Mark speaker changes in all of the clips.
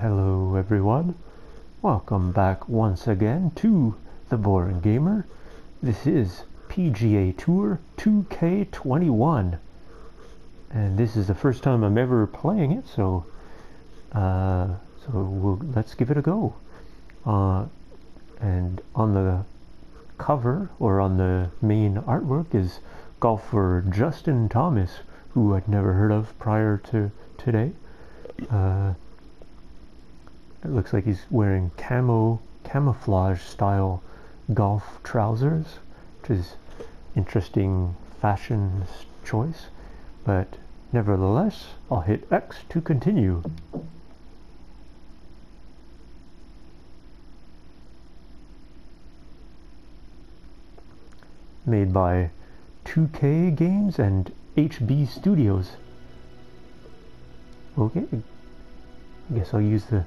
Speaker 1: hello everyone. Welcome back once again to The Boring Gamer. This is PGA Tour 2K21. And this is the first time I'm ever playing it, so uh, so we'll, let's give it a go. Uh, and on the cover, or on the main artwork, is golfer Justin Thomas, who I'd never heard of prior to today. Uh, it looks like he's wearing camo, camouflage style golf trousers, which is interesting fashion choice. But nevertheless, I'll hit X to continue. Made by 2K Games and HB Studios. Okay, I guess I'll use the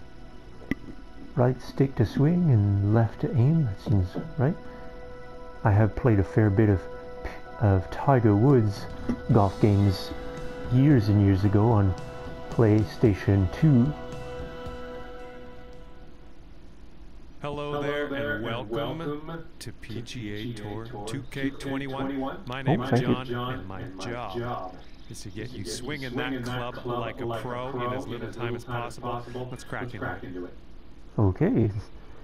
Speaker 1: right stick to swing and left to aim. That seems right. I have played a fair bit of of Tiger Woods golf games years and years ago on PlayStation 2.
Speaker 2: Hello, Hello there, there, and welcome, and welcome to PGA, PGA Tour 2K21. My oh, name oh, is John, John, and my, and my job, job is to get, you swinging, swinging that, club, that club like, a, like pro a pro in as little, time, as possible. possible. Let's crack, Let's into, it. it.
Speaker 1: Okay,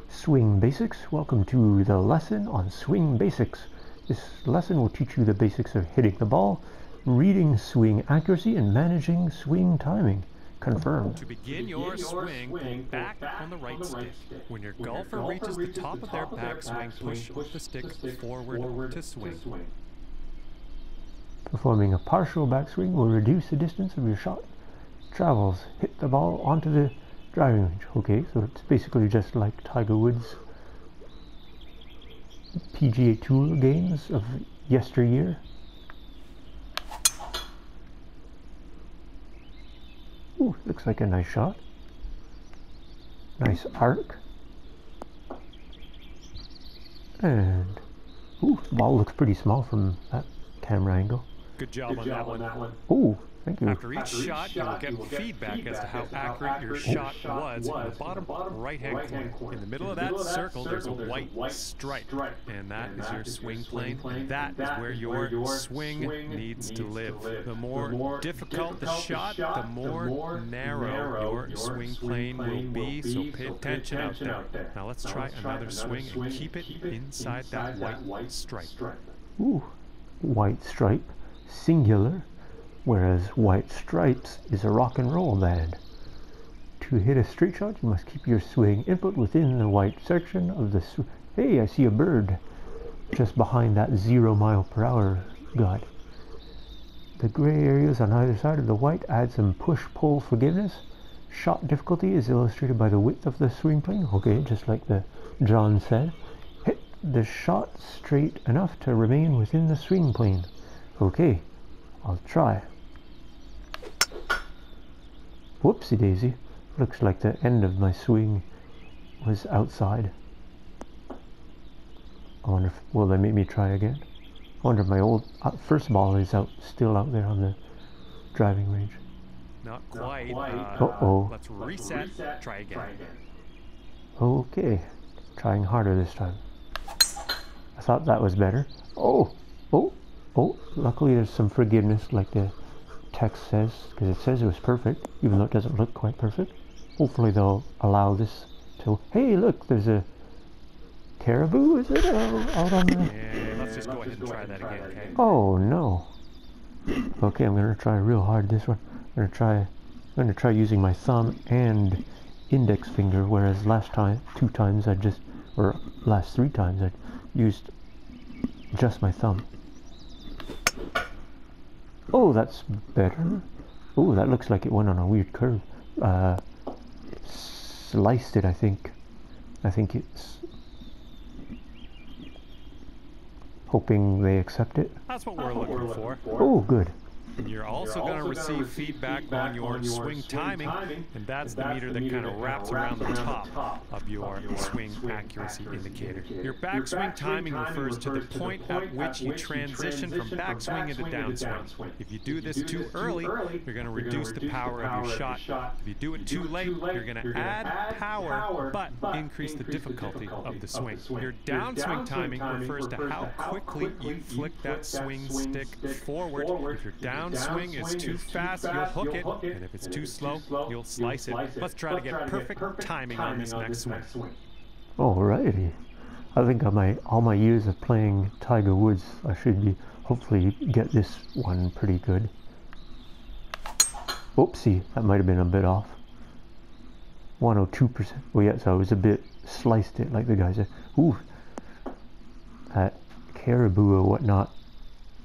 Speaker 1: Swing Basics. Welcome to the lesson on Swing Basics. This lesson will teach you the basics of hitting the ball, reading swing accuracy, and managing swing timing. Confirmed.
Speaker 2: To begin your swing, swing back, on the right, on the right stick. When your golfer, reaches, the top, of their backswing, push, the stick, forward, forward to, swing. to swing.
Speaker 1: Performing a partial backswing will reduce the distance of your shot travels. Hit the ball onto the driving range. Okay, so it's basically just like Tiger Woods PGA Tour games of yesteryear. Ooh, looks like a nice shot. Nice arc. And, ooh, the ball looks pretty small from that camera angle.
Speaker 2: Good job, Good on, job that on, that one.
Speaker 1: Ooh, Thank you.
Speaker 2: After each, After each shot, shot, you will get, feedback, feedback, as to how, as accurate, accurate your shot, shot was, was in the bottom, bottom right-hand right corner. corner. In the middle, in the middle of, that, circle, there's a white, white stripe, stripe, and that and is your swing plane. plane. That, that is where your, your swing, swing needs, needs to, live. to live. The more, the more difficult, difficult the shot, the more, the more narrow, narrow your, your swing plane will be, so pay attention out there. Now let's try another swing and keep it inside that white stripe.
Speaker 1: Ooh, white stripe, singular whereas White Stripes is a rock and roll band. To hit a straight shot, you must keep your swing input within the white section of the Hey, I see a bird just behind that zero mile per hour guide. The gray areas on either side of the white add some push-pull forgiveness. Shot difficulty is illustrated by the width of the swing plane. Okay, just like the John said. Hit the shot straight enough to remain within the swing plane. Okay, I'll try. Whoopsie daisy. Looks like the end of my swing was outside. I wonder if, will they make me try again? I wonder if my old uh, first ball is out, still out there on the driving range.
Speaker 2: Not quite. Not quite.
Speaker 1: Uh, uh oh.
Speaker 2: Let's reset. reset. Try, again. try again.
Speaker 1: Okay. Trying harder this time. I thought that was better. Oh! Oh! Oh! Luckily there's some forgiveness like the text says, because it says it was perfect, even though it doesn't look quite perfect. Hopefully they'll allow this to, hey look, there's a caribou, is it, uh, out on the...
Speaker 2: Yeah, let's just go ahead and try that again, okay?
Speaker 1: Oh no. Okay, I'm gonna try real hard this one. I'm gonna try, I'm gonna try using my thumb and index finger, whereas last time, two times I just, or last three times I used just my thumb. Oh, that's better. Oh, that looks like it went on a weird curve. Uh, sliced it, I think. I think it's hoping they accept it.
Speaker 2: That's what we're, looking, for.
Speaker 1: Oh, good.
Speaker 2: And you're also going to receive feedback on your swing timing, and that's the meter that kind of wraps around the top of your swing accuracy indicator. Your backswing timing refers to the point at which you transition from backswing into downswing. If you do this too early, you're going to reduce the power of your shot. If you do it too late, you're going to add power but increase the difficulty of the swing. Your downswing timing refers to how quickly you flick that swing stick forward. If your downswing is too fast, you'll hook it, and if it's too slow, you'll slice it. Let's try to get perfect timing on this next swing.
Speaker 1: Alrighty. I think on my all my years of playing Tiger Woods, I should be hopefully get this one pretty good. Oopsie, that might have been a bit off. 102%. Oh yeah, so I was a bit sliced it like the guy said. Ooh, that caribou or whatnot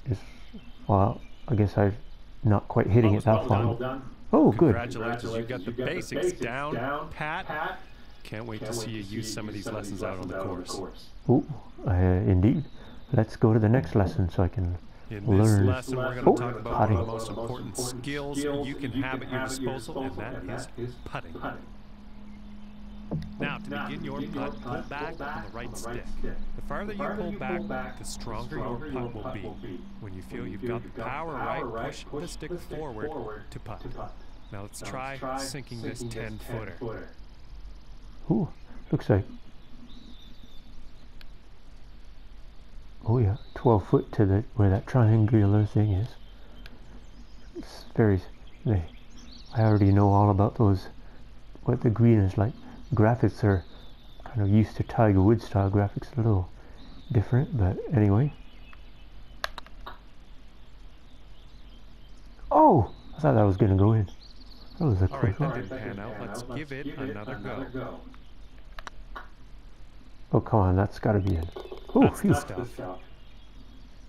Speaker 1: is, well, I guess I'm not quite hitting it that far. Oh, good.
Speaker 2: Congratulations, you got the basics down, pat. Can't wait to see you use some of these lessons out on the course.
Speaker 1: Oh, uh, indeed. Let's go to the next lesson so I can
Speaker 2: In
Speaker 1: learn.
Speaker 2: this lesson, we're going
Speaker 1: Oh,
Speaker 2: talk about
Speaker 1: putting.
Speaker 2: one of the most important skills you can have at your disposal, and that is putting. Now, to begin your putt, pull back on the right stick. The farther you pull back, the stronger your putt will be. When you feel you've got the power right, push the stick forward to putt. Now let's try sinking this 10 footer.
Speaker 1: Ooh, looks like. Oh yeah, 12 foot to the where that triangular thing is. It's very. I already know all about those. What the green is like. Graphics are kind of used to Tiger Woods style graphics, a little different, but anyway. Oh, I thought that was gonna go in. That was a
Speaker 2: All right,
Speaker 1: quick
Speaker 2: that
Speaker 1: one.
Speaker 2: didn't pan out. Let's give it another go.
Speaker 1: Oh come on, that's got to be in. Oh,
Speaker 2: That's
Speaker 1: phew.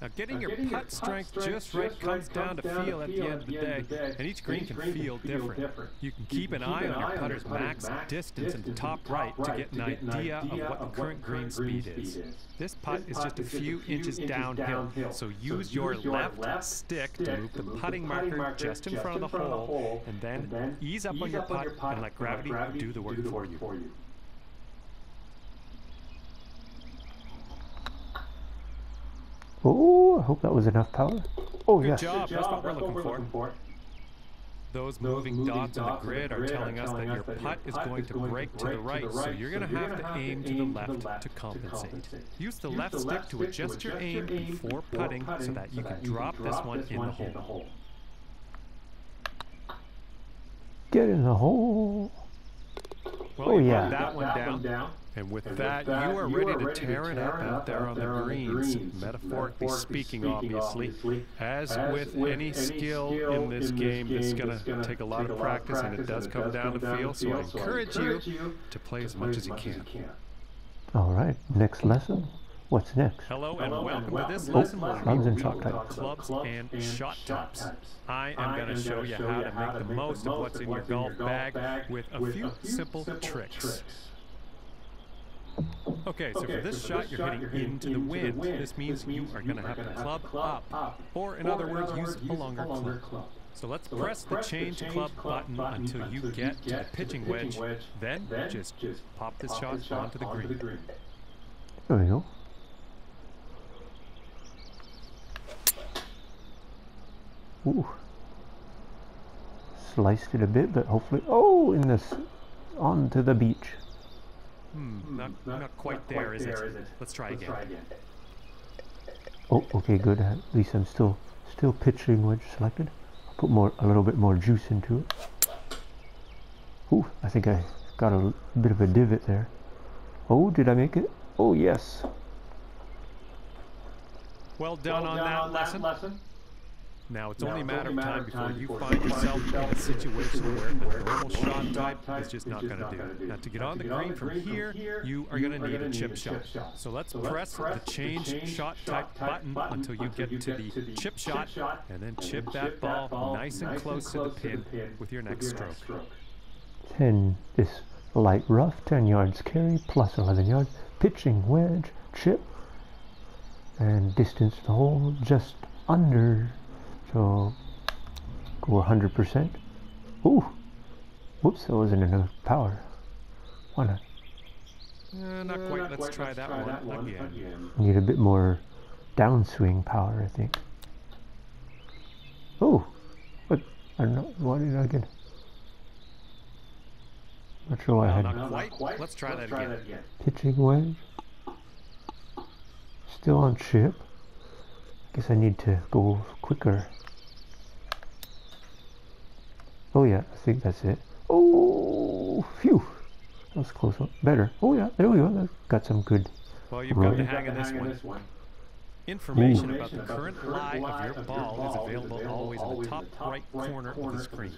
Speaker 2: The stuff. Now, getting your putt strength just right comes down to feel at the end of the day, and each green can feel different. You can keep an eye on your putter's max distance in the top right to get an idea of what the current green speed is. This putt is just a few inches downhill, so use your left stick to move the putting marker just in front of the hole, and then ease up on your putt and let gravity do the work for you.
Speaker 1: Oh, I hope that was enough power. Oh
Speaker 2: Good
Speaker 1: yes.
Speaker 2: job, that's what we're looking for. Those moving dots on the grid are telling us that your putt is going to break to the right, so you're going to have to aim to the left to compensate. Use the left stick to adjust your aim before putting so that you can drop this one in the hole.
Speaker 1: Get in the hole.
Speaker 2: Well,
Speaker 1: Oh,
Speaker 2: you
Speaker 1: yeah.
Speaker 2: got that one down. And with that, you are ready to tear it up out there on the greens, metaphorically speaking, obviously. As with any skill in this game, it's going to take a lot of practice, and it does come down to feel, so I encourage you to play as much as you can.
Speaker 1: All right. Next lesson. What's next?
Speaker 2: Hello and welcome to this lesson where we
Speaker 1: Clubs and
Speaker 2: will
Speaker 1: shot
Speaker 2: talk
Speaker 1: types.
Speaker 2: about clubs and shot types. I am going to show you how to make the most of what's in your golf bag with a few simple tricks. Okay, so for this shot, you're hitting into the wind. This means you are going to have the club up, or in other words, use a longer club. So let's press the change club button until you get to the pitching wedge. Then just pop this shot onto the green.
Speaker 1: There we go. Ooh. Sliced it a bit, but hopefully. Oh, in this. Onto the beach.
Speaker 2: Hmm, not, not quite there, is it? Let's try again.
Speaker 1: Oh, okay, good. At least I'm still still pitching wedge selected. I'll put more a little bit more juice into it. Ooh, I think I got a bit of a divot there. Oh, did I make it? Oh, yes.
Speaker 2: Well done on that lesson. Now it's only a matter of time before you find yourself in a situation where the normal shot type is just not going to do. Now to get on the green from here, you are going to need a chip shot. So let's press the change shot type button until you get to the chip shot, and then chip that ball nice and close to the pin with your next stroke.
Speaker 1: 10 this light rough, 10 yards carry, plus 11 yards, pitching wedge, chip, and distance to the hole just under. So go 100%. Ooh! Whoops, that wasn't enough power. Why not?
Speaker 2: Uh, not quite. Let's, Let's try, that, try one that one again. again.
Speaker 1: Need a bit more downswing power, I think. Oh! What? I don't know. What did I get? Not sure why
Speaker 2: no,
Speaker 1: I had.
Speaker 2: Not, quite. quite. Let's try, Let's that, try again. that again.
Speaker 1: Pitching wedge. Still on chip. Guess I need to go quicker. Oh yeah, I think that's it. Oh, phew. That was close. Better. Oh yeah, there we go. That got some good.
Speaker 2: Well, you've got the hang of this one. Information Ooh. about the current lie of your ball is available always in the top right corner of the screen.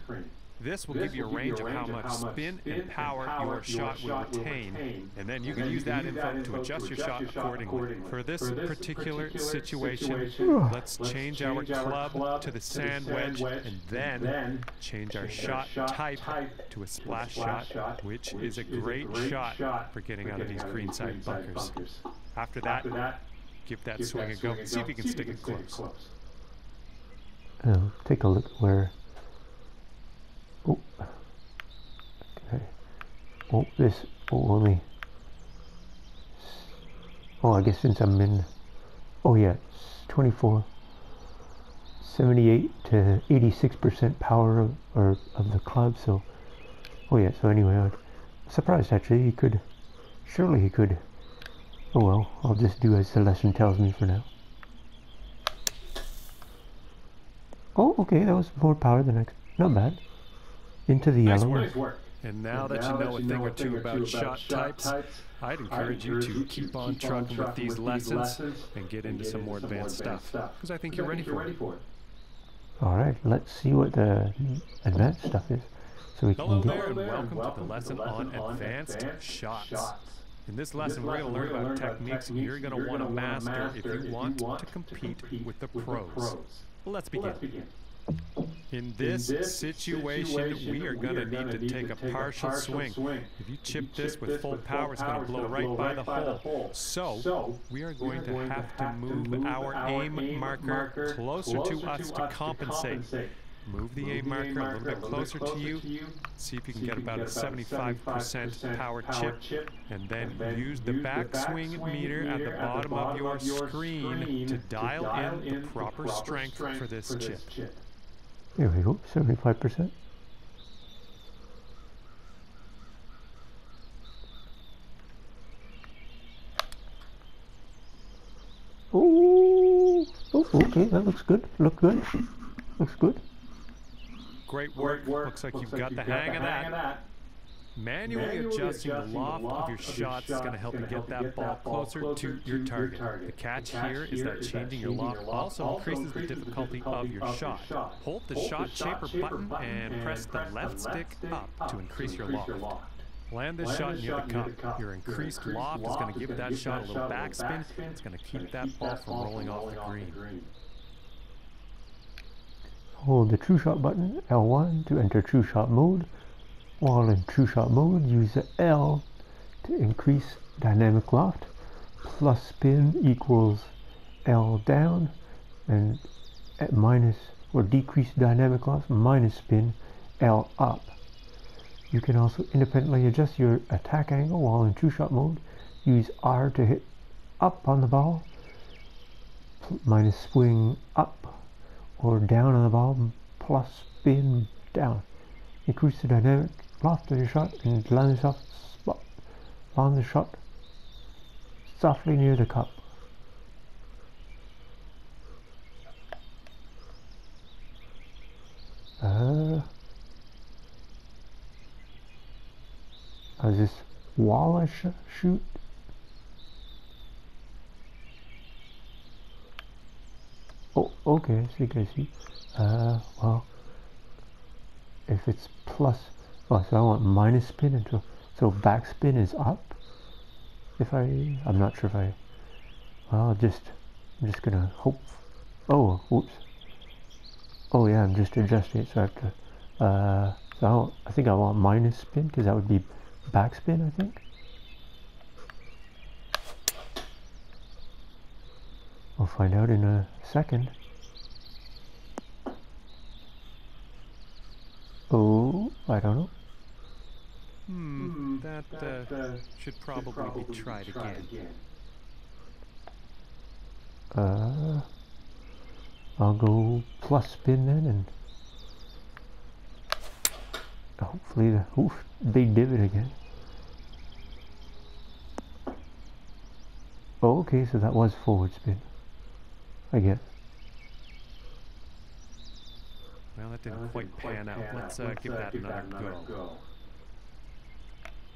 Speaker 2: This will give you a range, of how much spin and power, your, shot, will attain, and then you can use that info to adjust your shot accordingly. For this particular situation, let's change our club to the sand wedge, and then change our shot type to a splash shot, which is a great shot for getting out of these greenside bunkers. After that, give that swing a go. See if you can stick it close.
Speaker 1: Um, take a look where Oh, okay. Oh, this oh, only. Oh, I guess since I'm in. Oh yeah, 24. 78 to 86% power of, or, of the club. So, oh yeah. So anyway, I'm surprised actually. He could. Surely he could. Oh well, I'll just do as the lesson tells me for now. Oh, okay, that was more power than I. Not bad into the
Speaker 2: nice
Speaker 1: yellow.
Speaker 2: Work. Work. And now, and that, now you know that you know a thing or two about, about shot, types, types, I'd encourage you to keep on trucking with these lessons and get into some more advanced stuff because I think you're ready for it.
Speaker 1: All right, let's see what the advanced stuff is.
Speaker 2: So we Hello can there and welcome, welcome to the lesson on advanced, advanced shots. shots. In this lesson, we're going to learn about techniques you're going to want to master if you want to compete with the pros. Let's begin. In this, in this situation, situation, we are going to need to take, a partial, partial swing. swing. If you chip, you this with full power, it's going to blow right by the hole. hole. So, so, we are going, to, have to move, move our aim, marker, marker closer, closer to us to compensate. compensate. Move the aim marker a little bit closer to you. See if you can get about a 75% power chip. And then use the backswing meter at the bottom of your screen to dial in the proper strength for this chip.
Speaker 1: There we go, 75%. Oh, oh, okay, that looks good. Look good. Looks good.
Speaker 2: Great work. work. Looks like Looks you've like got, you've the, got hang the, hang of that. Manually, Manually adjusting, adjusting, the loft, of your shot is going to help you get that ball closer, closer to, your, target. target. The catch, the catch here is that changing your loft also increases the difficulty of your shot. shot. Hold the Hold shot shaper button and press the left stick up to increase your loft. Land this shot near the cup. Your increased loft is going to give that shot a little backspin. It's going to keep that ball from rolling off the green.
Speaker 1: Hold the true shot button L1 to enter true shot mode. While in true shot mode, use the L to increase dynamic loft. Plus spin equals L down and at minus or decrease dynamic loft minus spin L up. You can also independently adjust your attack angle while in true shot mode. Use R to hit up on the ball, minus swing up or down on the ball, plus spin down. Increase the dynamic after the shot and land the shot spot the shot softly near the cup. Uh, is this wallish shoot? Oh, okay, I see, I see. Uh, well, if it's plus Oh, so I want minus spin until so backspin is up. If I, I'm not sure if I. Well, I'll just I'm just gonna hope. Oh, whoops. Oh yeah, I'm just adjusting it, so I have to. Uh, so I, I think I want minus spin because that would be backspin. I think. I'll find out in a second. Oh, I don't know.
Speaker 2: Hmm, that, uh, that uh, should, probably probably be tried, tried again. again.
Speaker 1: Uh, I'll go plus spin then and hopefully the oof, they div it again. Oh, okay, so that was forward spin. I guess.
Speaker 2: Well, that didn't quite pan out. Let's uh, give that another go.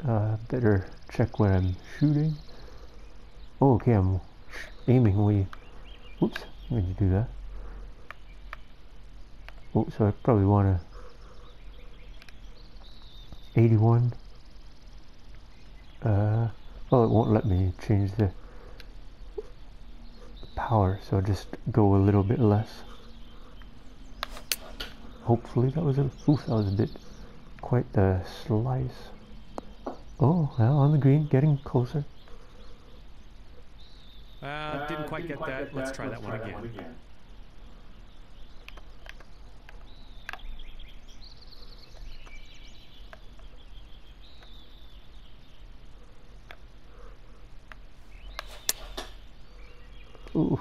Speaker 1: Uh, better check where I'm shooting. Oh, okay, I'm aiming way. Oops, I you do that. Oh, so I probably want to 81. Uh, well, it won't let me change the power, so I'll just go a little bit less. Hopefully that was a, oof, that was a bit, quite the slice. Oh, well, on the green, getting closer.
Speaker 2: Uh, didn't quite get that. Let's try that one again.
Speaker 1: Ooh.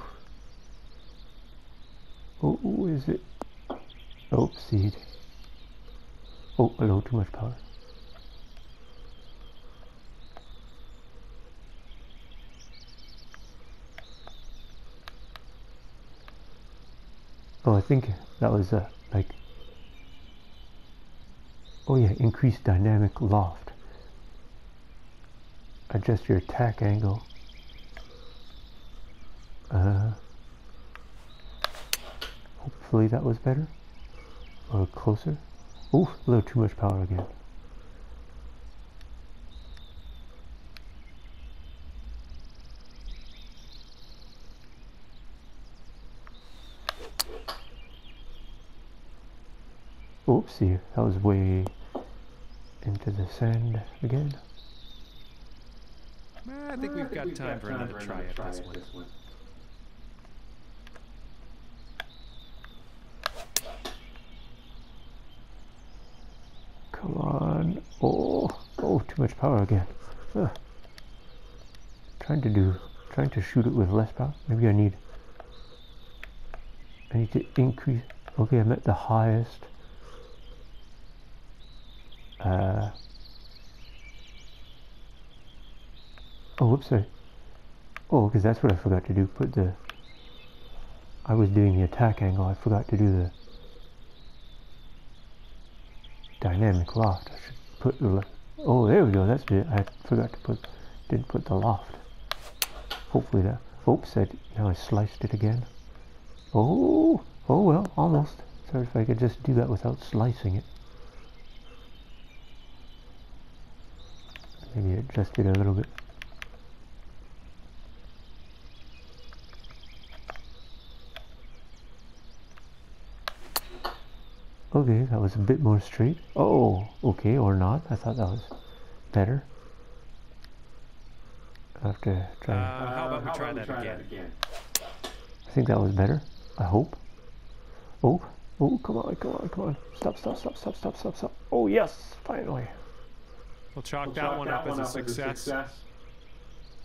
Speaker 1: Oh, is it? Oh, seed. Oh, a little too much power. Oh, I think that was uh, like, oh yeah, increase dynamic loft. Adjust your attack angle. Uh, hopefully that was better. Or closer. Oof, a little too much power again. Oopsie, that was way into the sand again.
Speaker 2: I think we've got time for another try at this one.
Speaker 1: Come on. Oh, oh, too much power again. Ugh. Trying to do, trying to shoot it with less power. Maybe I need, I need to increase. Okay, I'm at the highest. Uh, oh, whoops, sorry. Oh, because that's what I forgot to do. Put the, I was doing the attack angle. I forgot to do the dynamic loft. I should put the, oh, there we go. That's it. I forgot to put, didn't put the loft. Hopefully that, oops, I, now I sliced it again. Oh, oh well, almost. Sorry if I could just do that without slicing it. Maybe adjust it a little bit. Okay, that was a bit more straight. Oh, okay, or not. I thought that was better. I have to try.
Speaker 2: Uh, how about we try, that, try again? that again?
Speaker 1: I think that was better. I hope. Oh, oh, come on, come on, come on. Stop, stop, stop, stop, stop, stop, stop. Oh, yes, finally.
Speaker 2: We'll chalk we'll that, chalk one, that up one up as a success. success. Applying a,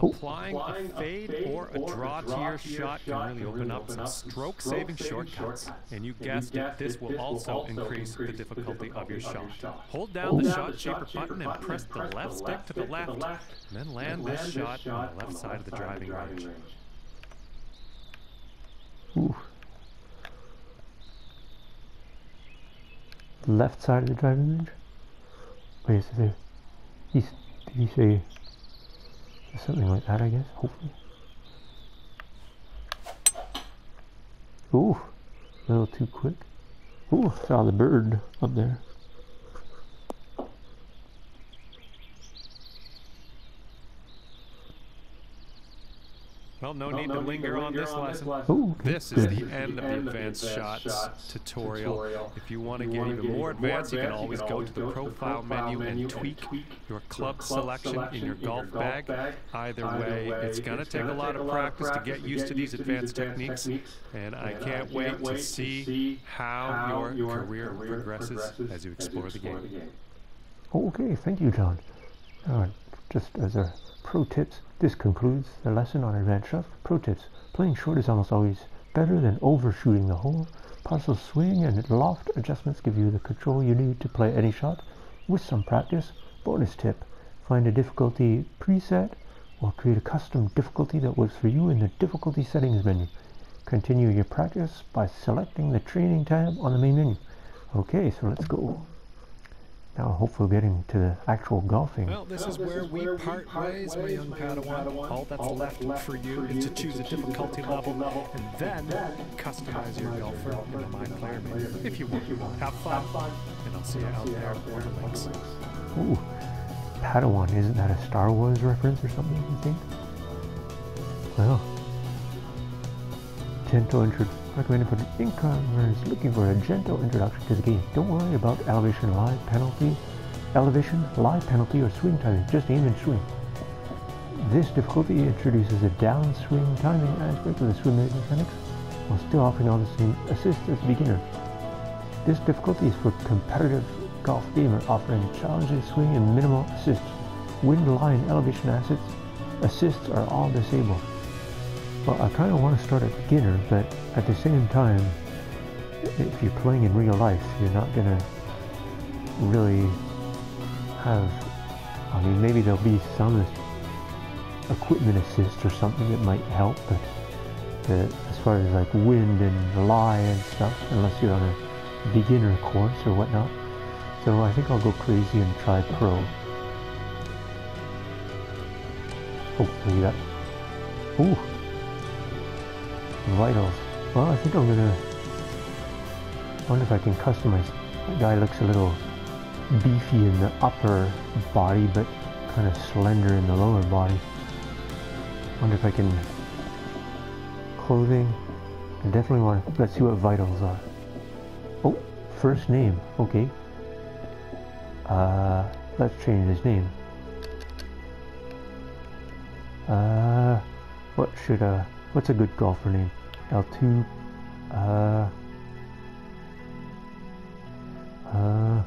Speaker 2: fade a fade or a draw, to your shot can really open up some stroke-saving shortcuts. And you guessed it, this will also increase the difficulty of your shot. Hold down the shot shaper button and press the left stick to the left. Then land this shot on the left side of the driving range.
Speaker 1: Ooh. Left side of the driving range? Wait, is there? He's, did he say Something like that, I guess, hopefully. Ooh, a little too quick. Ooh, saw the bird up there.
Speaker 2: Well, no, well, need, no to need to linger on this lesson.
Speaker 1: Ooh,
Speaker 2: this is the end of the advanced, shots, shots tutorial. tutorial. If you want to get even more advanced, you can always go to the profile menu and tweak your club selection in your golf bag. Either way, it's going to take a lot of practice to get used to these advanced techniques, and I can't wait to see how your career progresses as you explore the game.
Speaker 1: Okay, thank you, John. Alright, just as a pro tips, this concludes the lesson on advanced. Pro tips, playing short is almost always better than overshooting the hole. Partial swing and loft adjustments give you the control you need to play any shot with some practice. Bonus tip, find a difficulty preset or create a custom difficulty that works for you in the difficulty settings menu. Continue your practice by selecting the training tab on the main menu. Okay, so let's go. Now hopefully getting to the actual golfing.
Speaker 2: Well, this is where we part ways, my young Padawan. All that's left for you is to choose a difficulty level and then customize your golfer in a My Player menu. If you want, have fun, and I'll see you out there for the links.
Speaker 1: Ooh, Padawan, isn't that a Star Wars reference or something, you think? Well, gentle intro recommended for newcomers looking for a gentle introduction to the game. Don't worry about elevation, lie, penalty, elevation, lie, penalty, or swing timing. Just aim and swing. This difficulty introduces a downswing timing aspect of the swim mechanics while still offering all the same assists as beginner. This difficulty is for competitive golf gamer offering a challenging swing and minimal assists. Wind, lie, and elevation assets assists are all disabled. Well, I kind of want to start a beginner, but at the same time, if you're playing in real life, you're not going to really have, I mean, maybe there'll be some equipment assist or something that might help, but the, as far as like wind and lie and stuff, unless you're on a beginner course or whatnot. So I think I'll go crazy and try pro. Hopefully that, ooh, vitals. Well, I think I'm gonna wonder if I can customize. That guy looks a little beefy in the upper body, but kind of slender in the lower body. Wonder if I can clothing. I definitely want to. Let's see what vitals are. Oh, first name. Okay. Uh, let's change his name. Uh, what should uh, what's a good golfer name? L2, uh, uh,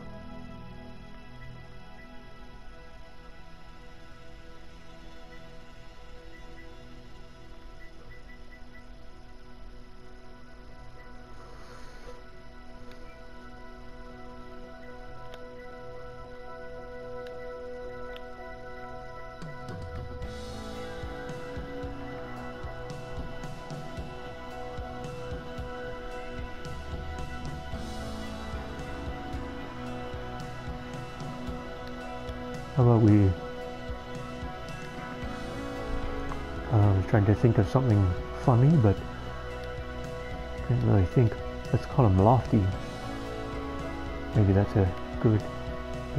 Speaker 1: trying to think of something funny, but I didn't really think. Let's call him Lofty. Maybe that's a good,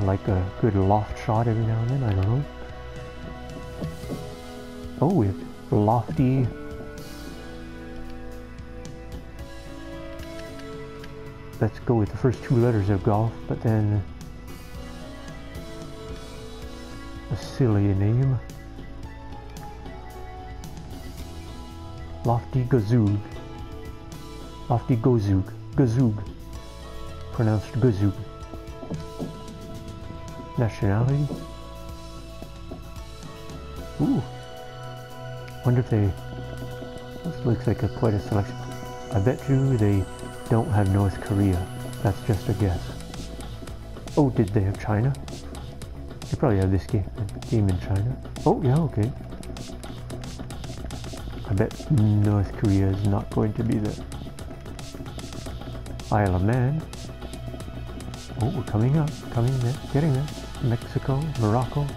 Speaker 1: like a good loft shot every now and then, I don't know. Oh, we have Lofty. Let's go with the first two letters of golf, but then a silly name. Lofty Gazug. Lofty Gozug. Gazug. Pronounced Gazug. Nationality? Ooh. Wonder if they... This looks like a quite a selection. I bet you they don't have North Korea. That's just a guess. Oh, did they have China? They probably have this game, game in China. Oh, yeah, okay. Bet North Korea is not going to be the Isle of Man. Oh, we're coming up, coming there, getting there. Mexico, Morocco.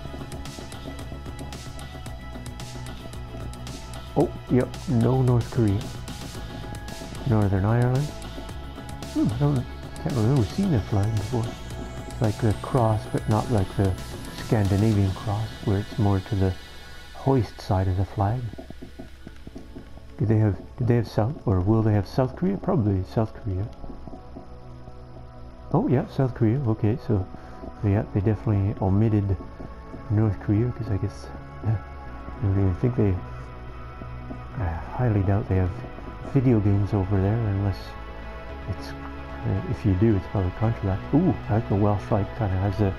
Speaker 1: Oh, yep, no North Korea. Northern Ireland. Hmm, I don't, can't remember seeing the flag before. Like the cross, but not like the Scandinavian cross, where it's more to the hoist side of the flag. Do they have? Do they have South, or will they have South Korea? Probably South Korea. Oh yeah, South Korea. Okay, so yeah, they definitely omitted North Korea because I guess I don't even think they. I highly doubt they have video games over there unless it's. Uh, if you do, it's probably contract. Ooh, I like the Welsh flag. Kind of has a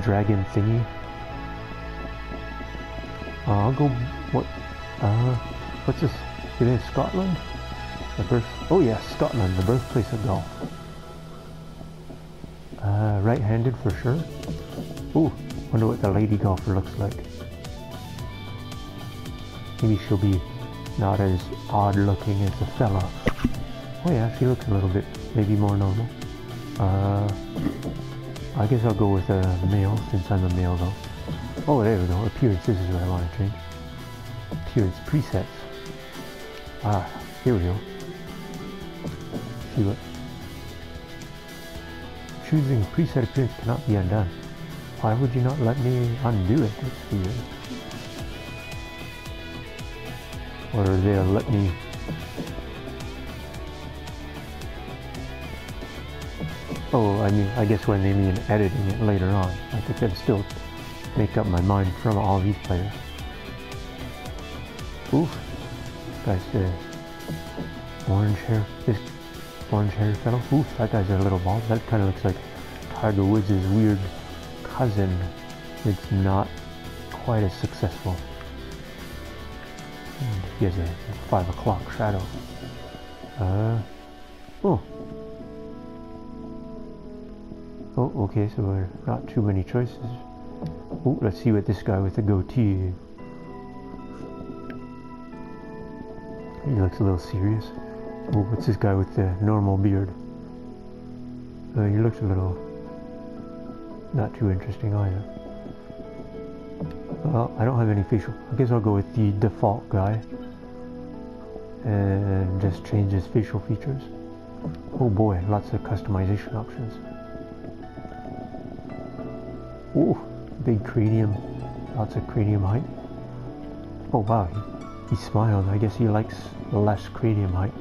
Speaker 1: dragon thingy. Uh, I'll go. What? Uh, what's this? It is Scotland. The birth. Oh yeah, Scotland, the birthplace of golf. Uh, right-handed for sure. Ooh, wonder what the lady golfer looks like. Maybe she'll be not as odd looking as the fella. Oh yeah, she looks a little bit, maybe more normal. Uh, I guess I'll go with a male since I'm a male though. Oh, there we go. Appearance, this is what I want to change. Appearance presets. Ah, here we go. See what? Choosing preset appearance cannot be undone. Why would you not let me undo it? That's weird. Or they'll let me Oh, I mean, I guess when they mean editing it later on, I think I'd still make up my mind from all these players. Guy's the orange hair, this orange hair fellow. Oof, that guy's a little bald. That kind of looks like Tiger Woods' weird cousin. It's not quite as successful. And he has a five o'clock shadow. Uh, oh. Oh, okay, so we're not too many choices. Oh, let's see what this guy with the goatee. He looks a little serious. What's this guy with the normal beard? Uh, he looks a little not too interesting either. Well, I don't have any facial. I guess I'll go with the default guy and just change his facial features. Oh boy, lots of customization options. Ooh, big cranium, lots of cranium height. Oh wow, he, he smiled. I guess he likes less cranium height.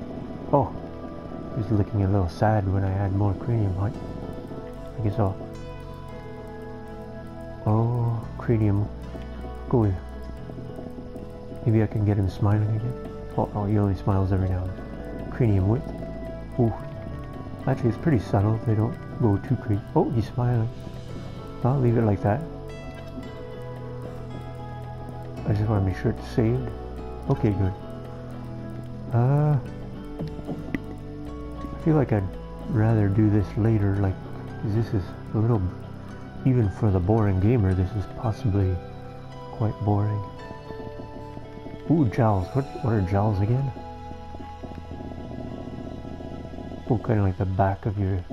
Speaker 1: Oh, he's looking a little sad when I add more cranium height. I guess I'll... Oh, cranium. Go away. Maybe I can get him smiling again. Oh, oh he only smiles every now and then. Cranium width. Ooh. Actually, it's pretty subtle. They don't go too crazy. Oh, he's smiling. I'll leave it like that. I just want to make sure it's saved. Okay, good. Uh, I feel like I'd rather do this later, like, this is a little, even for the boring gamer, this is possibly quite boring. Ooh, jowls. What, what are jowls again? Oh, kind of like the back of your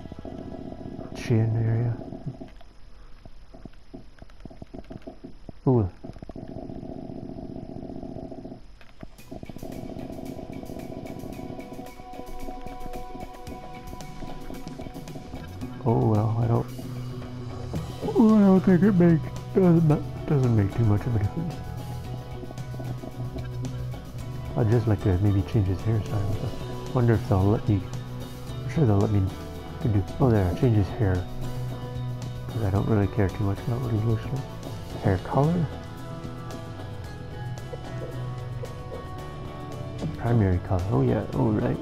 Speaker 1: chin area. Ooh. Don't think doesn't doesn't make too much of a difference. I'd just like to maybe change his hairstyle. I wonder if they'll let me. I'm sure they'll let me do. Oh, there, change his hair. Because I don't really care too much about what he looks like. Hair color. Primary color. Oh yeah. Oh right.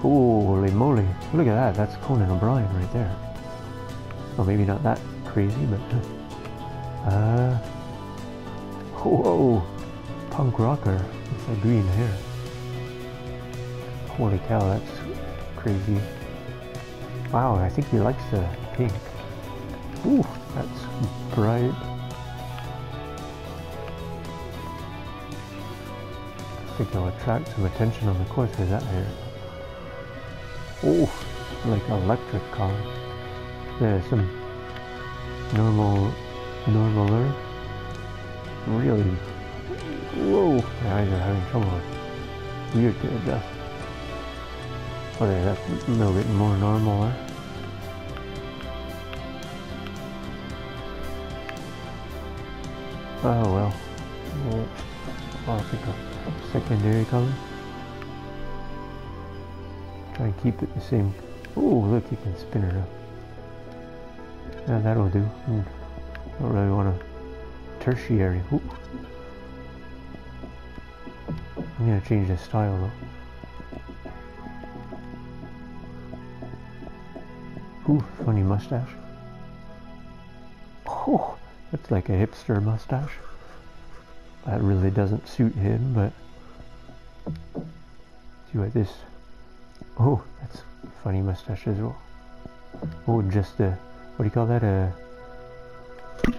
Speaker 1: Holy moly! Look at that. That's Conan O'Brien right there. Well, maybe not that crazy, but uh. Whoa! Punk rocker with that green hair. Holy cow, that's crazy. Wow, I think he likes the pink. Ooh, that's bright. I think I'll attract some attention on the course with that hair. Ooh, like electric color. There's some normal, normaler. Really? Whoa! My eyes are having trouble. Weird to adjust. There, that's a little bit more normal. Oh well. well I'll pick a secondary color. Try and keep it the same. Oh, look, you can spin it up. Yeah, that'll do. Mm. Don't really want a tertiary. Ooh. I'm gonna change the style though. Ooh, funny mustache. Oh, That's like a hipster mustache. That really doesn't suit him, but see what this. Oh, that's funny mustache as well. Oh, just a what do you call that? A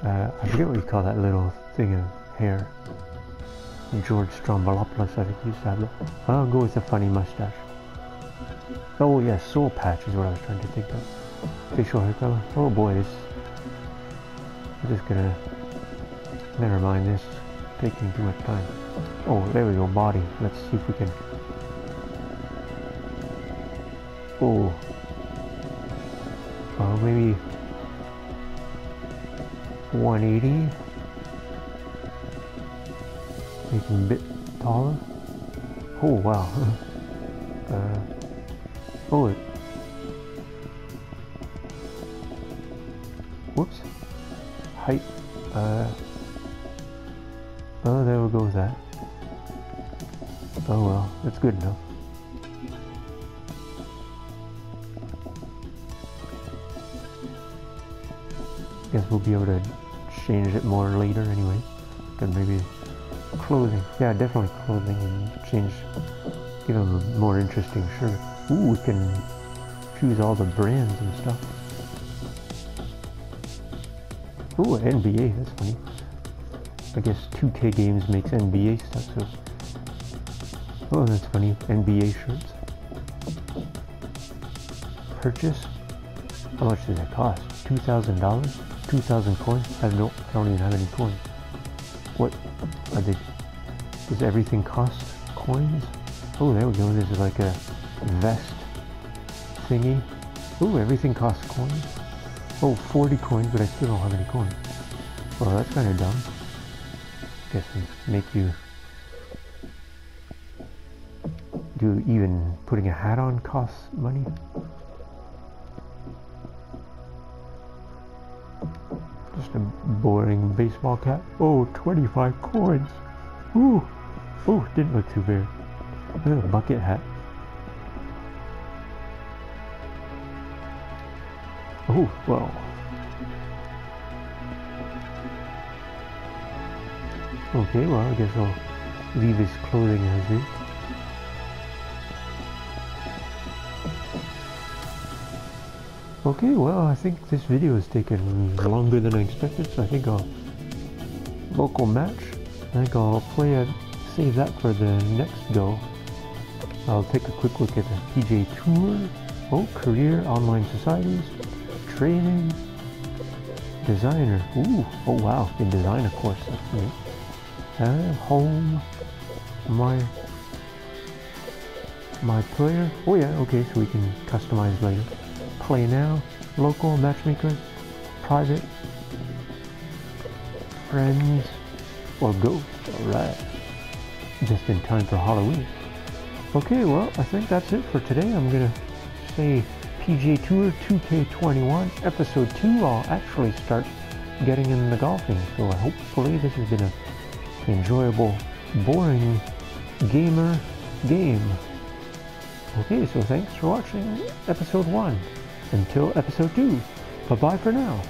Speaker 1: uh, I forget what you call that little thing of hair. George Stroumboulopoulos, I think he used to have that. I'll go with a funny mustache. Oh yeah, soul patch is what I was trying to think of. Facial hair color. Oh boy, this. I'm just gonna. Never mind this. Taking too much time. Oh, there we go. Body. Let's see if we can. Oh. Uh, maybe 180 make him a bit taller. Oh wow. Uh, oh it whoops. Height uh, oh there we go with that. Oh well that's good enough. Guess we'll be able to change it more later anyway. Then maybe clothing. Yeah, definitely clothing and change, give them a more interesting shirt. Ooh, we can choose all the brands and stuff. Ooh, NBA, that's funny. I guess 2K games makes NBA stuff, so. Oh, that's funny. NBA shirts. Purchase? How much does that cost? $2,000? 2,000 coins? I don't, I don't even have any coins. What are they? Does everything cost coins? Oh, there we go. This is like a vest thingy. Oh, everything costs coins. Oh, 40 coins, but I still don't have any coins. Well, that's kind of dumb. Guess make you do even putting a hat on costs money. A boring baseball cap. Oh, 25 coins. Ooh. Ooh, didn't look too bad. A bucket hat. Oh, well. Okay, well, I guess I'll leave his clothing as is. Okay, well, I think this video has taken longer than I expected, so I think I'll local match. I think I'll play it, save that for the next go. I'll take a quick look at the PGA Tour, oh, career, online societies, training, designer. Ooh, oh wow, in design, of course, that's neat. Uh, home, my my player. Oh yeah, okay, so we can customize later play now, local, matchmaker, private, friends, or ghost. Alright. Just in time for Halloween. Okay, well, I think that's it for today. I'm going to say PGA Tour 2K21 Episode 2. I'll actually start getting in the golfing. So hopefully this has been an enjoyable, boring gamer game. Okay, so thanks for watching Episode 1. Until episode 2, bye bye for now.